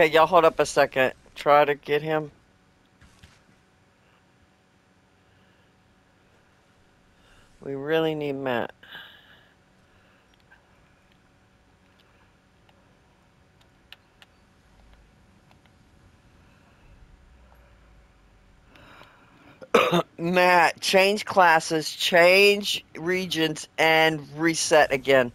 Okay, y'all hold up a second. Try to get him. We really need Matt. Matt, change classes, change regions, and reset again.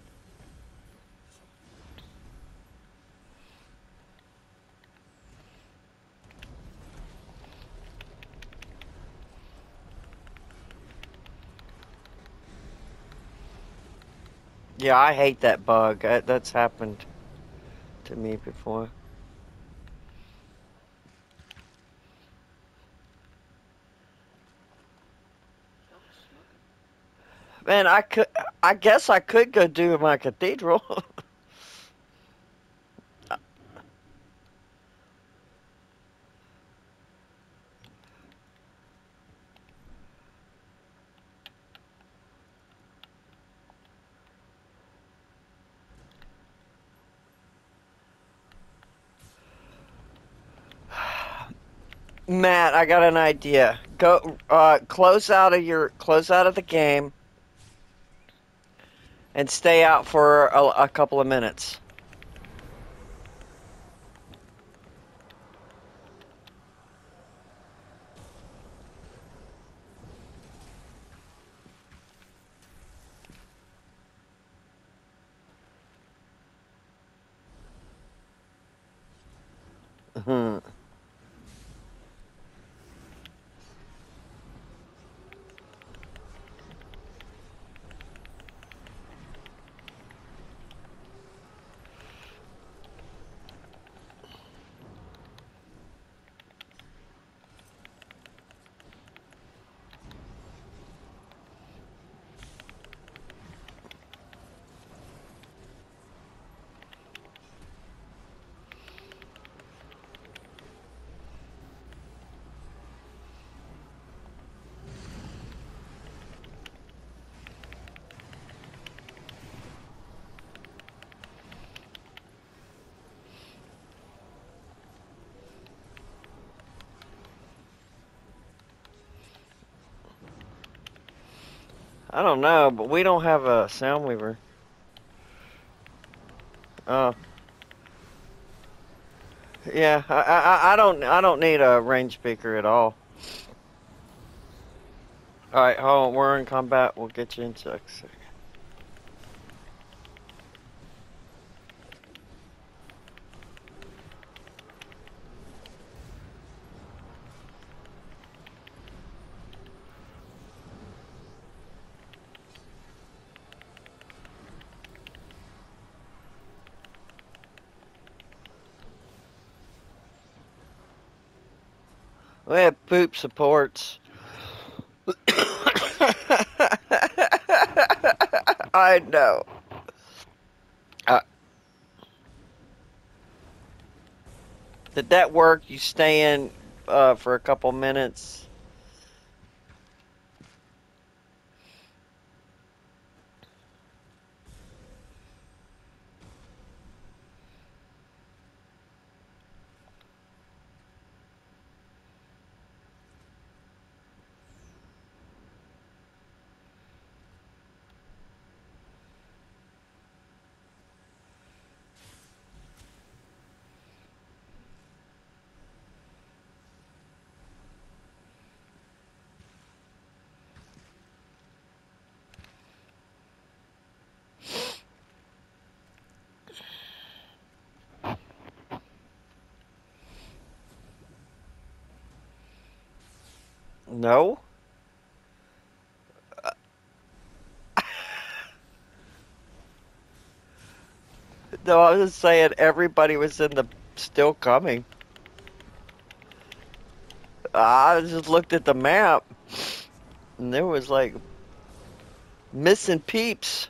Yeah, I hate that bug. That- That's happened to me before. Man, I could. I guess I could go do my cathedral. Matt, I got an idea. Go, uh, close out of your, close out of the game, and stay out for a, a couple of minutes. Hmm. I don't know, but we don't have a Soulweaver. Oh. Yeah, I, I I don't I don't need a range speaker at all. All right, hold on. We're in combat. We'll get you in sec. Poop supports. I know. Uh, did that work? You stay in uh, for a couple minutes. No. Uh, no, I was saying everybody was in the still coming. I just looked at the map and there was like missing peeps.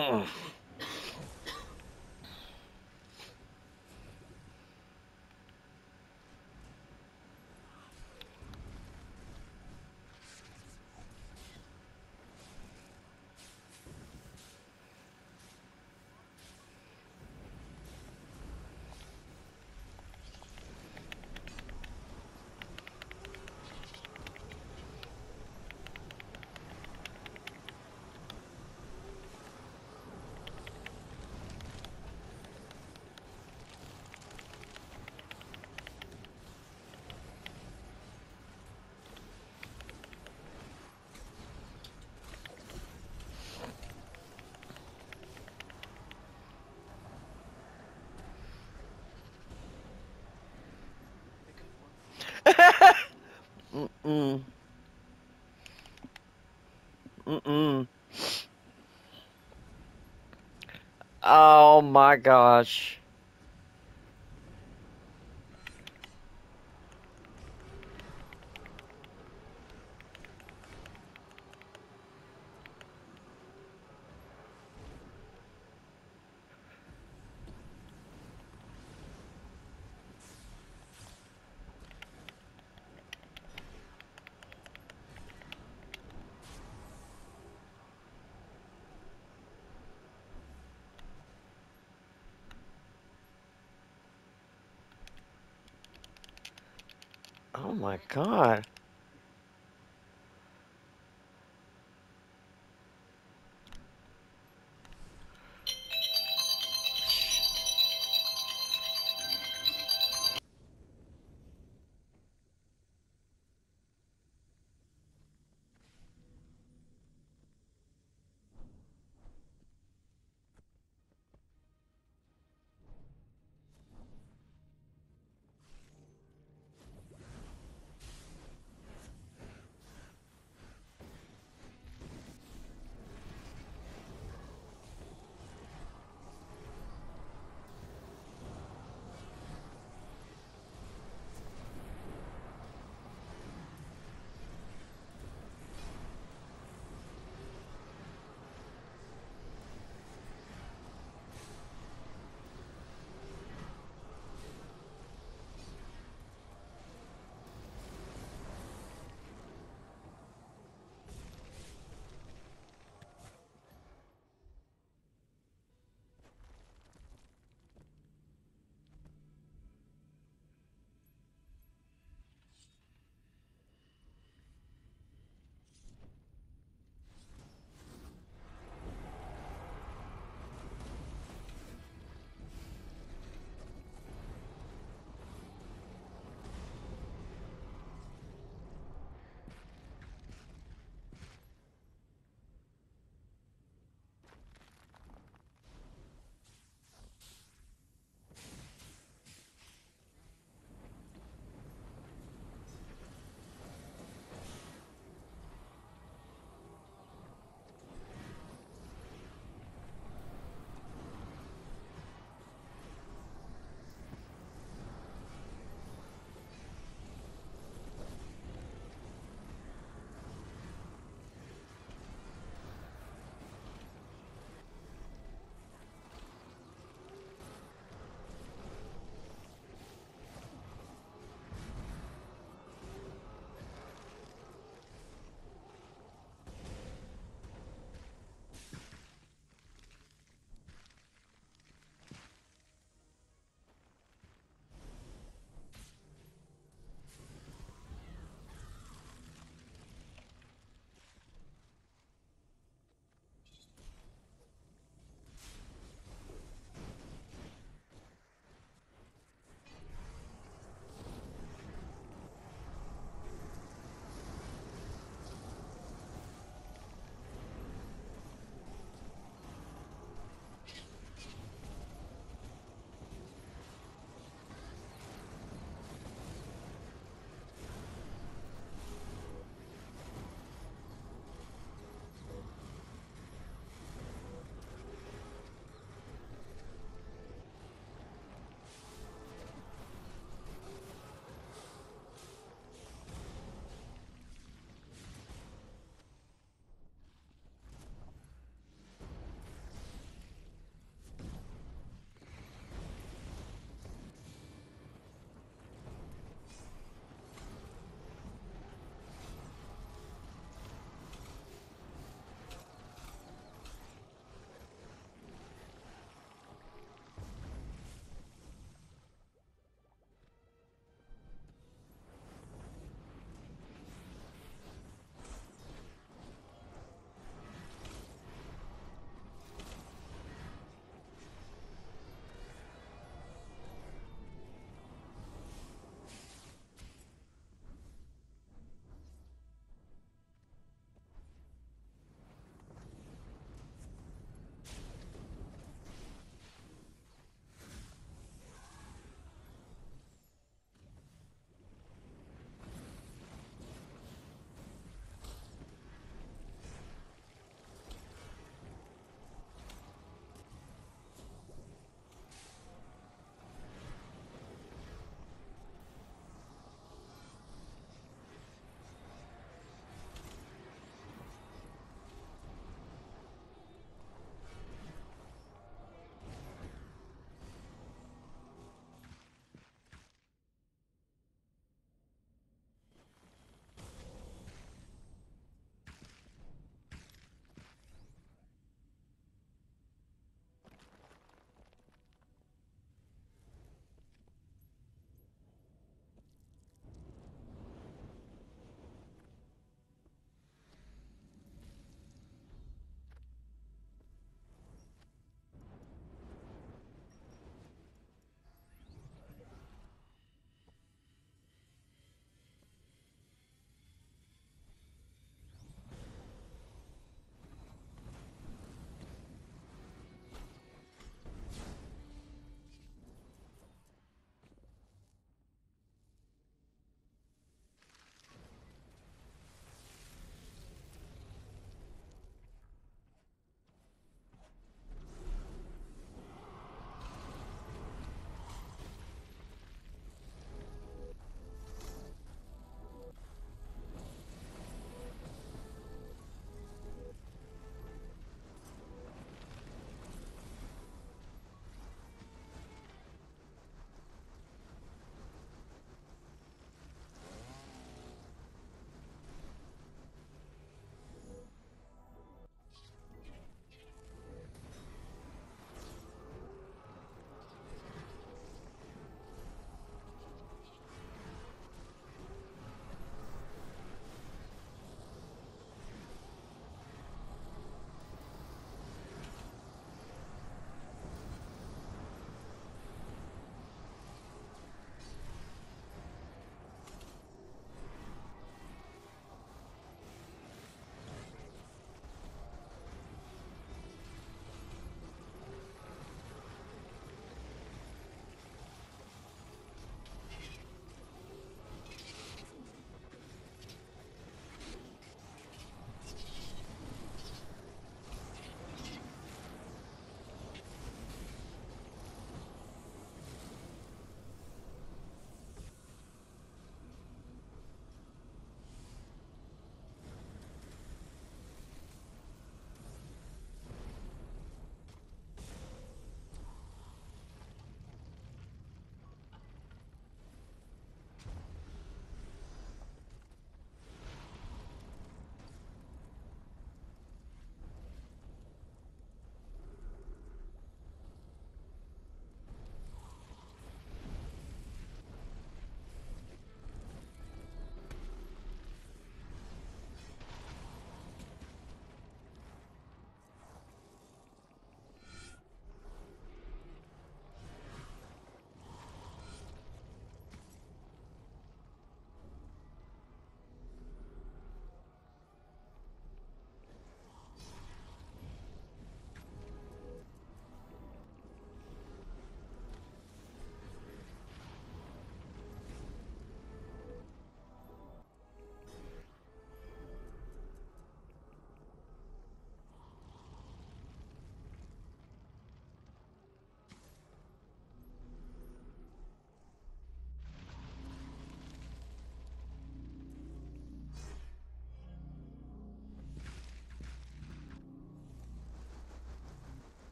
Hum. Mm. Mm-mm. Oh my gosh. Oh my god.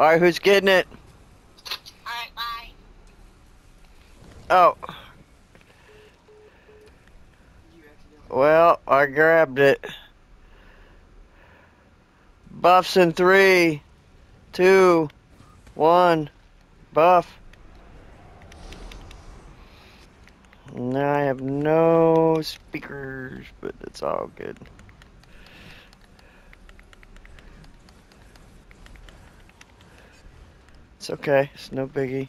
Alright, who's getting it? Alright, bye. Oh. Well, I grabbed it. Buffs in three, two, one, buff. Now I have no speakers, but it's all good. Okay, it's no biggie.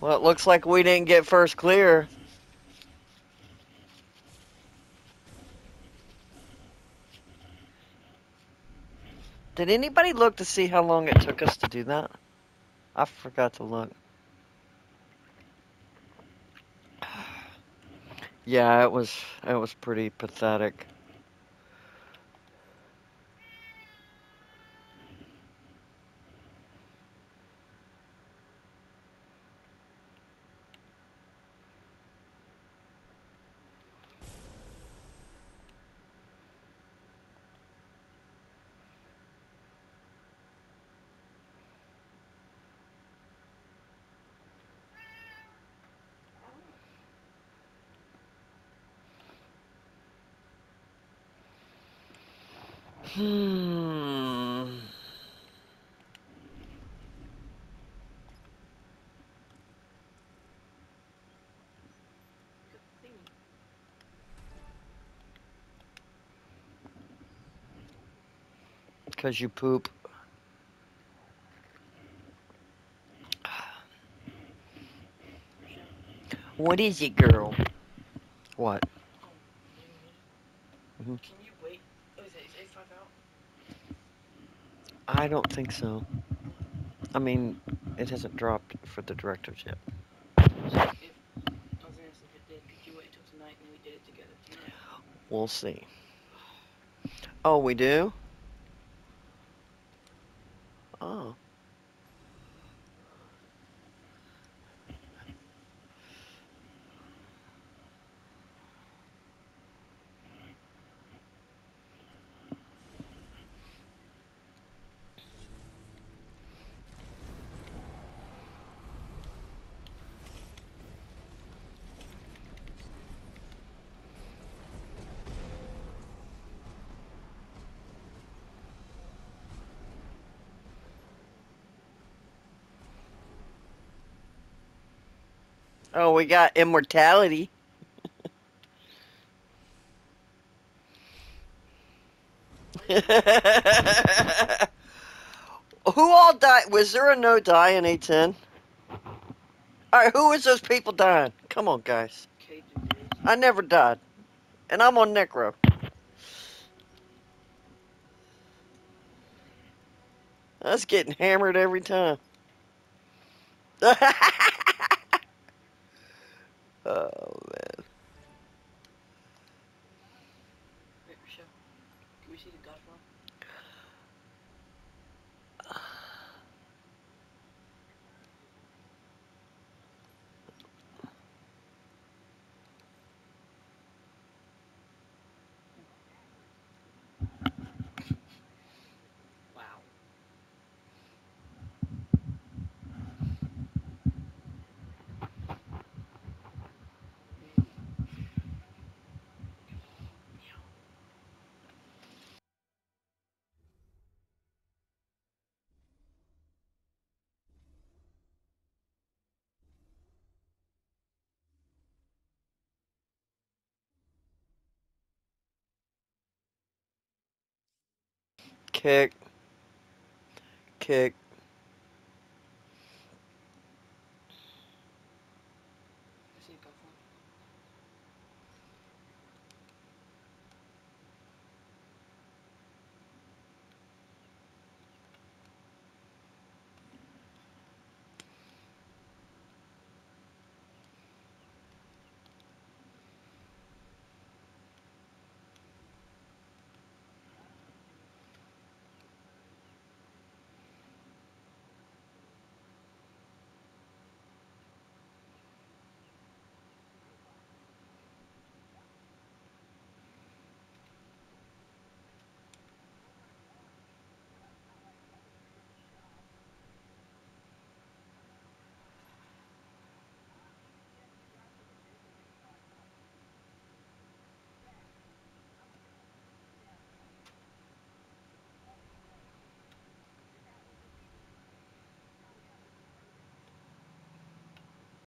Well, it looks like we didn't get first clear. Did anybody look to see how long it took us to do that? I forgot to look. Yeah, it was it was pretty pathetic. Hmm. Good thing. Cause you poop. What is it, girl? What? Mhm. Can you wait? Oh, is it is five out? I don't think so. I mean, it hasn't dropped for the directives yet. So if I was gonna ask if it did, could you wait till tonight and we did it? We'll see. Oh, we do? Oh. Oh, we got immortality. who all died? Was there a no die in A10? Alright, who was those people dying? Come on, guys. I never died. And I'm on Necro. Was getting hammered every time. we Kick. Kick.